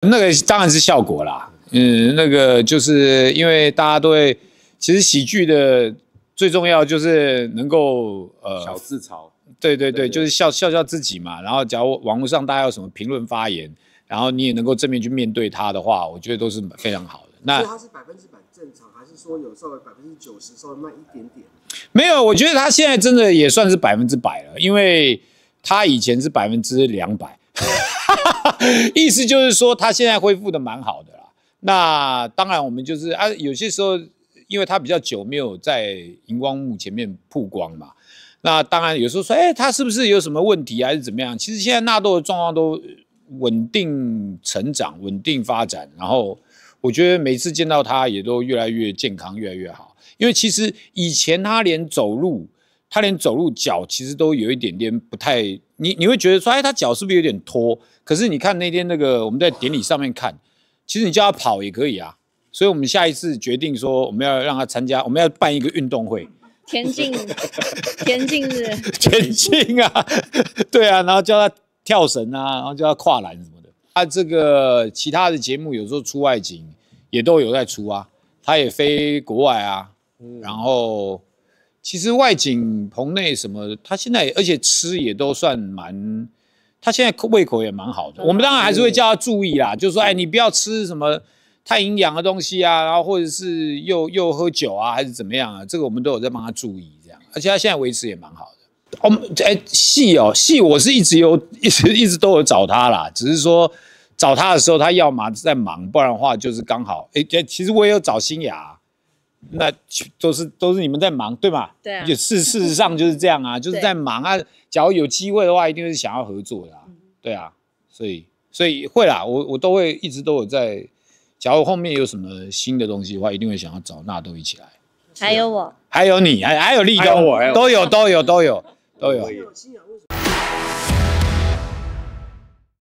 那个当然是效果啦。嗯，那个就是因为大家都会，其实喜剧的最重要就是能够呃小自嘲，对对对，就是笑笑笑自己嘛。然后，假如网络上大家有什么评论发言，然后你也能够正面去面对他的话，我觉得都是非常好的。那所以它是百分之百正常，还是说有稍微百分之九十稍微慢一点点？没有，我觉得他现在真的也算是百分之百了，因为他以前是百分之两百，意思就是说他现在恢复的蛮好的啦。那当然，我们就是啊，有些时候因为他比较久没有在荧光幕前面曝光嘛，那当然有时候说，哎，他是不是有什么问题还是怎么样？其实现在纳豆的状况都稳定成长、稳定发展，然后我觉得每次见到他也都越来越健康、越来越好。因为其实以前他连走路，他连走路脚其实都有一点点不太，你你会觉得说，哎，他脚是不是有点拖？可是你看那天那个我们在典礼上面看，其实你叫他跑也可以啊。所以我们下一次决定说，我们要让他参加，我们要办一个运动会，田径，田径日，田径啊，对啊，然后叫他跳绳啊，然后叫他跨栏什么的。他这个其他的节目有时候出外景也都有在出啊，他也飞国外啊。然后，其实外景棚内什么，他现在而且吃也都算蛮，他现在胃口也蛮好的。我们当然还是会叫他注意啦，就是说，哎，你不要吃什么太营养的东西啊，然后或者是又又喝酒啊，还是怎么样啊，这个我们都有在帮他注意这样。而且他现在维持也蛮好的。我们哎戏哦戏，我是一直有一直一直都有找他啦，只是说找他的时候，他要么在忙，不然的话就是刚好哎，其实我也有找新雅。那都是都是你们在忙，对吗？对啊。就事事实上就是这样啊，就是在忙啊。假如有机会的话，一定是想要合作的，对啊。所以所以会啦，我我都会一直都有在。假如后面有什么新的东西的话，一定会想要找纳豆一起来。还有我，还有你，还还有立还有我都有都有都有都有。